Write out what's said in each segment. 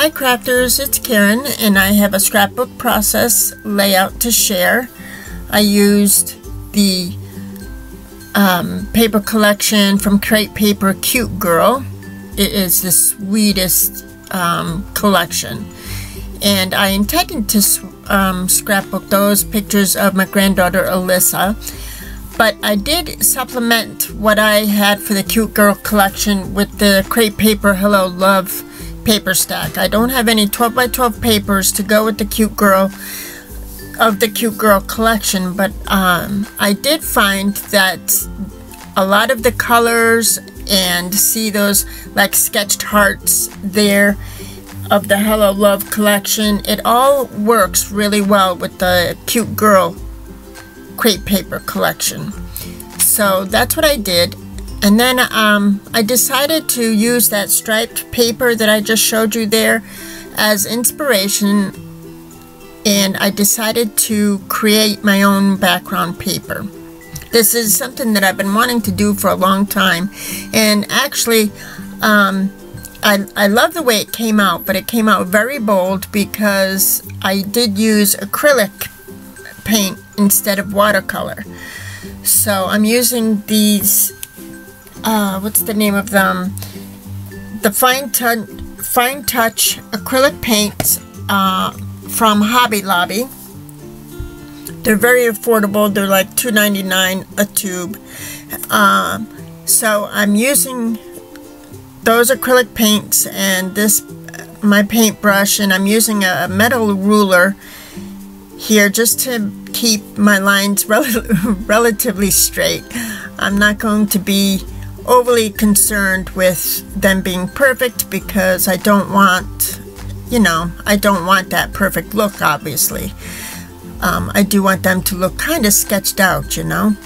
Hi crafters, it's Karen and I have a scrapbook process layout to share. I used the um, paper collection from Crate Paper Cute Girl. It is the sweetest um, collection. And I intended to um, scrapbook those pictures of my granddaughter Alyssa. But I did supplement what I had for the Cute Girl collection with the Crate Paper Hello Love paper stack. I don't have any 12 by 12 papers to go with the cute girl of the cute girl collection, but um, I did find that a lot of the colors and see those like sketched hearts there of the Hello Love collection. It all works really well with the cute girl Crate Paper collection. So that's what I did. And then um, I decided to use that striped paper that I just showed you there as inspiration and I decided to create my own background paper. This is something that I've been wanting to do for a long time and actually um, I, I love the way it came out but it came out very bold because I did use acrylic paint instead of watercolor. So I'm using these uh, what's the name of them? The Fine, Touch, Fine Touch acrylic paints uh, from Hobby Lobby. They're very affordable. They're like $2.99 a tube. Um, so I'm using those acrylic paints and this my paintbrush and I'm using a metal ruler here just to keep my lines rel relatively straight. I'm not going to be overly concerned with them being perfect because I don't want, you know, I don't want that perfect look, obviously. Um, I do want them to look kind of sketched out, you know.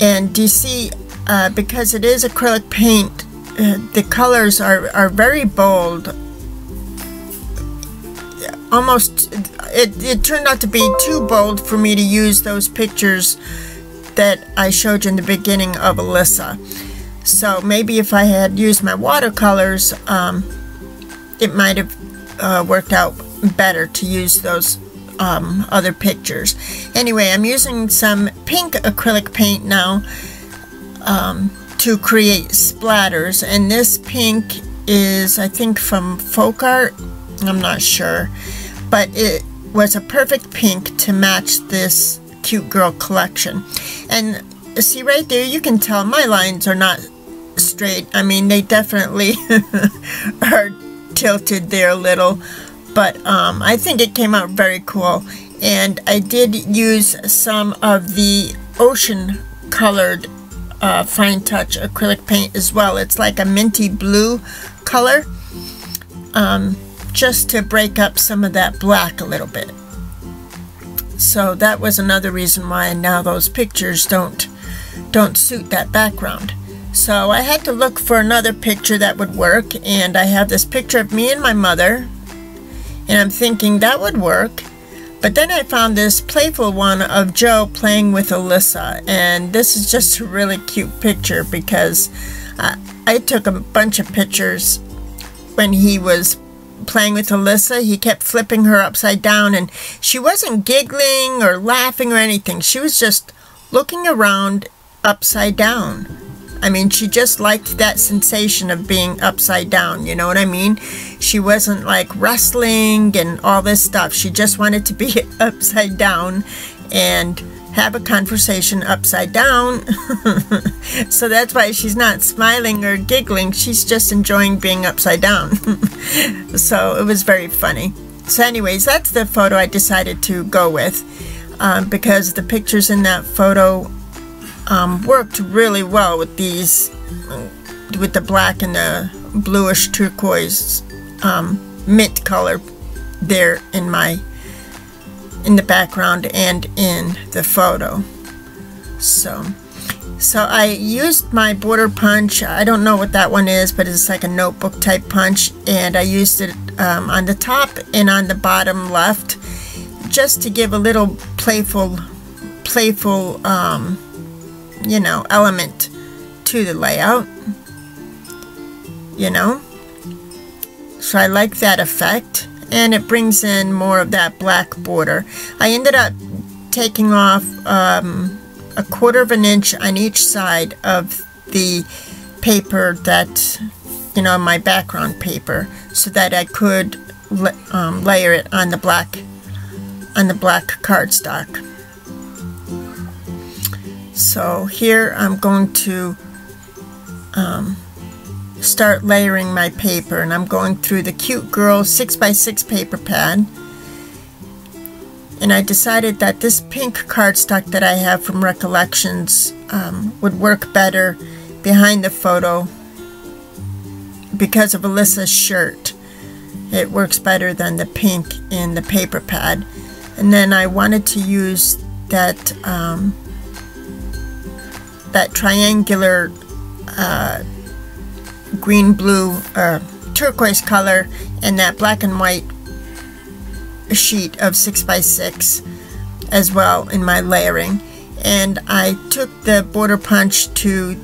And do you see, uh, because it is acrylic paint, uh, the colors are, are very bold. Almost, it, it turned out to be too bold for me to use those pictures that I showed you in the beginning of Alyssa. So maybe if I had used my watercolors, um, it might have uh, worked out better to use those um, other pictures. Anyway, I'm using some pink acrylic paint now um, to create splatters. And this pink is, I think, from Folk Art. I'm not sure. But it was a perfect pink to match this cute girl collection. And see right there, you can tell my lines are not straight. I mean, they definitely are tilted there a little. But um, I think it came out very cool. And I did use some of the ocean colored uh, fine touch acrylic paint as well. It's like a minty blue color. Um, just to break up some of that black a little bit. So that was another reason why now those pictures don't don't suit that background. So I had to look for another picture that would work and I have this picture of me and my mother and I'm thinking that would work. But then I found this playful one of Joe playing with Alyssa and this is just a really cute picture because I, I took a bunch of pictures when he was playing with Alyssa, he kept flipping her upside down and she wasn't giggling or laughing or anything. She was just looking around upside down. I mean, she just liked that sensation of being upside down, you know what I mean? She wasn't like wrestling and all this stuff. She just wanted to be upside down and have a conversation upside down. so that's why she's not smiling or giggling. She's just enjoying being upside down. so it was very funny. So anyways, that's the photo I decided to go with um, because the pictures in that photo um, worked really well with these, with the black and the bluish turquoise um, mint color there in my in the background and in the photo. So, so I used my border punch. I don't know what that one is, but it's like a notebook type punch. And I used it um, on the top and on the bottom left just to give a little playful, playful, um, you know, element to the layout. You know? So I like that effect and it brings in more of that black border. I ended up taking off um, a quarter of an inch on each side of the paper that, you know, my background paper so that I could um, layer it on the black on the black cardstock. So here I'm going to um, start layering my paper and I'm going through the Cute Girl 6x6 paper pad and I decided that this pink cardstock that I have from Recollections um, would work better behind the photo because of Alyssa's shirt. It works better than the pink in the paper pad. And then I wanted to use that um, that triangular uh, green blue uh, turquoise color and that black and white sheet of 6x6 as well in my layering. And I took the border punch to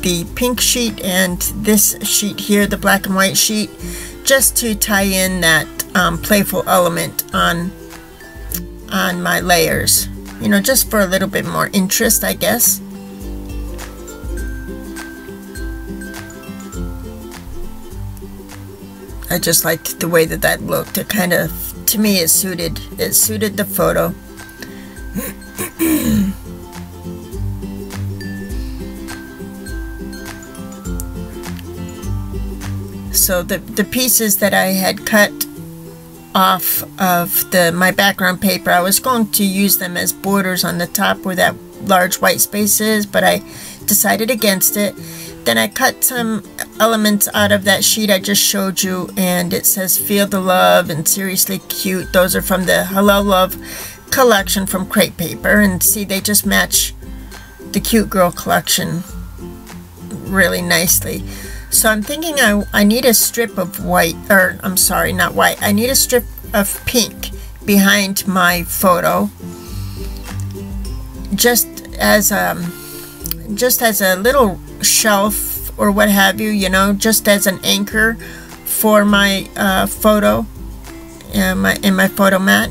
the pink sheet and this sheet here the black and white sheet just to tie in that um, playful element on on my layers. You know just for a little bit more interest I guess I just liked the way that that looked. It kind of, to me, it suited, it suited the photo. so the, the pieces that I had cut off of the my background paper, I was going to use them as borders on the top where that large white space is, but I decided against it. Then I cut some elements out of that sheet I just showed you and it says Feel the Love and Seriously Cute. Those are from the Hello Love collection from Crate Paper and see they just match the Cute Girl collection really nicely. So I'm thinking I, I need a strip of white, or I'm sorry, not white. I need a strip of pink behind my photo just as a, um, just as a little shelf or what have you, you know, just as an anchor for my uh, photo in my, in my photo mat.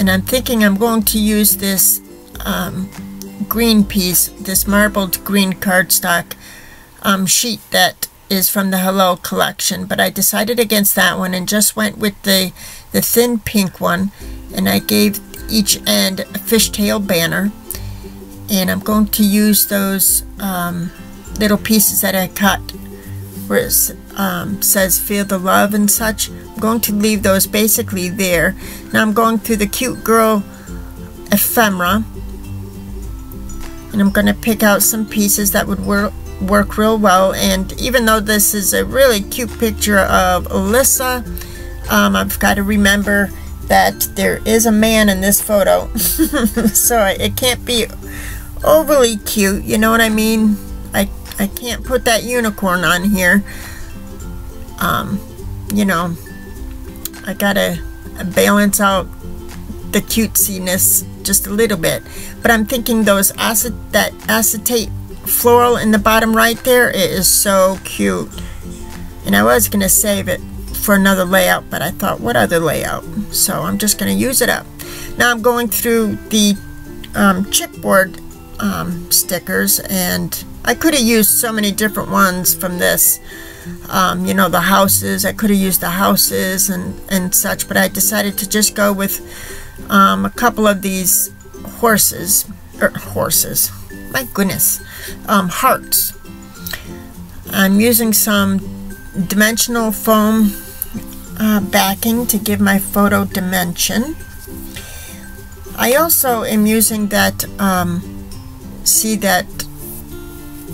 And I'm thinking I'm going to use this um, green piece, this marbled green cardstock um, sheet that is from the Hello collection, but I decided against that one and just went with the, the thin pink one, and I gave each end a fishtail banner and I'm going to use those um, little pieces that I cut where it um, says feel the love and such. I'm going to leave those basically there. Now I'm going through the cute girl ephemera and I'm going to pick out some pieces that would work work real well. And even though this is a really cute picture of Alyssa um, I've got to remember that there is a man in this photo. So it can't be overly cute, you know what I mean? I, I can't put that unicorn on here. Um, you know, I gotta balance out the cutesiness just a little bit. But I'm thinking those acet that acetate floral in the bottom right there, it is so cute. And I was gonna save it for another layout, but I thought, what other layout? So I'm just gonna use it up. Now I'm going through the um, chipboard um, stickers and I could have used so many different ones from this um, you know the houses. I could have used the houses and and such but I decided to just go with um, a couple of these horses er, horses. My goodness. Um, hearts. I'm using some dimensional foam uh, backing to give my photo dimension. I also am using that um, see that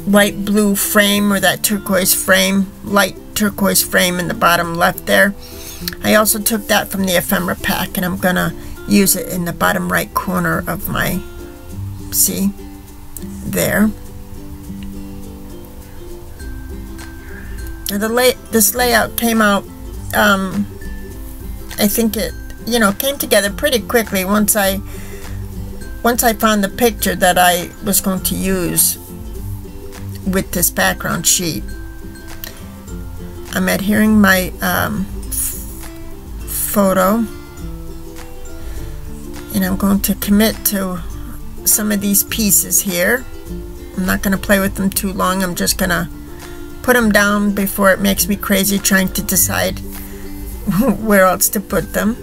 light blue frame or that turquoise frame, light turquoise frame in the bottom left there. I also took that from the ephemera pack and I'm gonna use it in the bottom right corner of my, see, there. the lay this layout came out, um, I think it, you know, came together pretty quickly once I once I found the picture that I was going to use with this background sheet, I'm adhering my um, photo and I'm going to commit to some of these pieces here. I'm not going to play with them too long. I'm just going to put them down before it makes me crazy trying to decide where else to put them.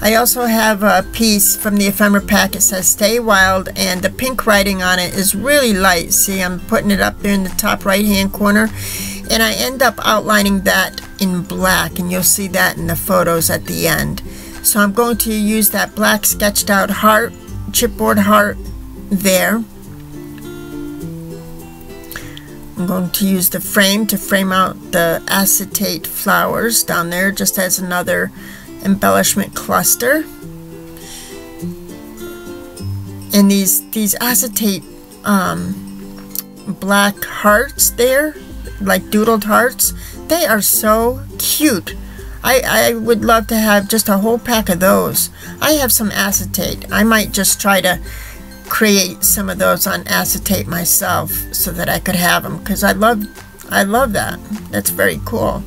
I also have a piece from the ephemera pack. It says Stay Wild and the pink writing on it is really light. See, I'm putting it up there in the top right hand corner and I end up outlining that in black and you'll see that in the photos at the end. So I'm going to use that black sketched out heart, chipboard heart there. I'm going to use the frame to frame out the acetate flowers down there just as another embellishment cluster. And these, these acetate um, black hearts there, like doodled hearts, they are so cute. I, I would love to have just a whole pack of those. I have some acetate. I might just try to create some of those on acetate myself so that I could have them because I love I love that. That's very cool.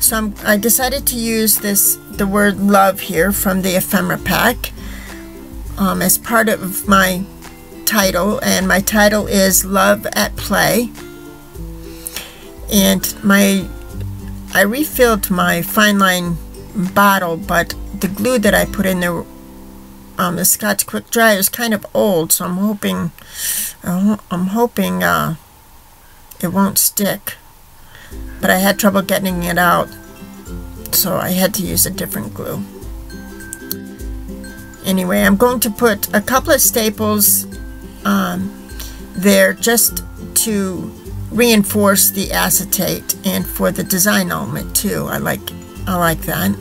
So I'm, I decided to use this the word love here from the ephemera pack. Um, as part of my title and my title is Love at Play. And my I refilled my fine line bottle but the glue that I put in there um, the Scotch Quick Dry is kind of old so I'm hoping I'm hoping uh, it won't stick. But I had trouble getting it out so I had to use a different glue. Anyway, I'm going to put a couple of staples um, there just to reinforce the acetate and for the design element too. I like I like that.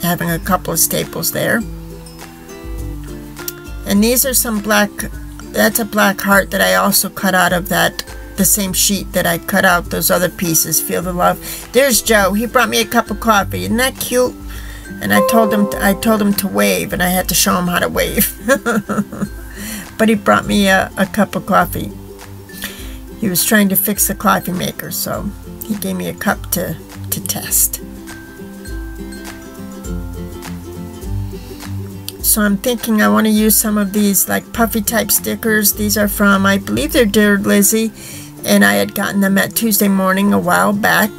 Having a couple of staples there. And these are some black, that's a black heart that I also cut out of that the same sheet that I cut out those other pieces. Feel the love. There's Joe. He brought me a cup of coffee. Isn't that cute? And I told him to, I told him to wave, and I had to show him how to wave. but he brought me a, a cup of coffee. He was trying to fix the coffee maker, so he gave me a cup to, to test. So I'm thinking I want to use some of these like puffy type stickers. These are from, I believe they're Dear Lizzy and I had gotten them at Tuesday morning a while back.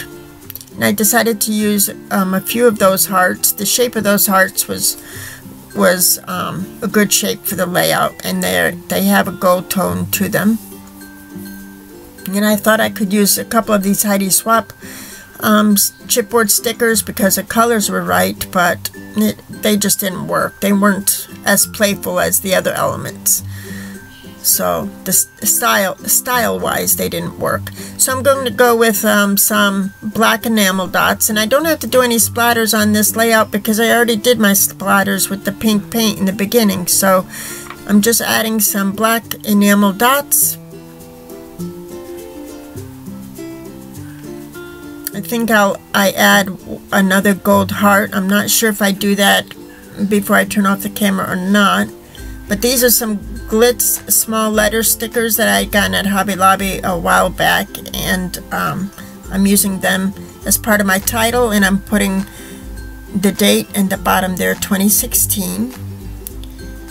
And I decided to use um, a few of those hearts. The shape of those hearts was was um, a good shape for the layout, and they they have a gold tone to them. And I thought I could use a couple of these Heidi Swapp um, chipboard stickers because the colors were right, but it, they just didn't work. They weren't as playful as the other elements. So the style, style-wise, they didn't work. So I'm going to go with um, some black enamel dots. And I don't have to do any splatters on this layout because I already did my splatters with the pink paint in the beginning. So I'm just adding some black enamel dots. I think I'll I add another gold heart. I'm not sure if I do that before I turn off the camera or not. But these are some Glitz small letter stickers that I got at Hobby Lobby a while back and um, I'm using them as part of my title and I'm putting the date in the bottom there 2016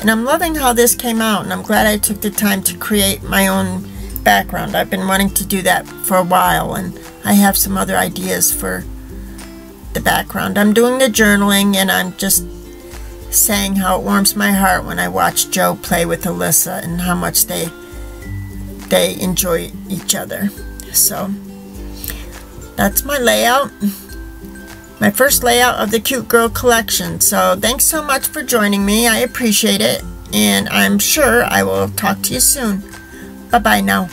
and I'm loving how this came out and I'm glad I took the time to create my own background. I've been wanting to do that for a while and I have some other ideas for the background. I'm doing the journaling and I'm just saying how it warms my heart when I watch Joe play with Alyssa and how much they they enjoy each other. So that's my layout. My first layout of the Cute Girl collection. So thanks so much for joining me. I appreciate it. And I'm sure I will talk to you soon. Bye-bye now.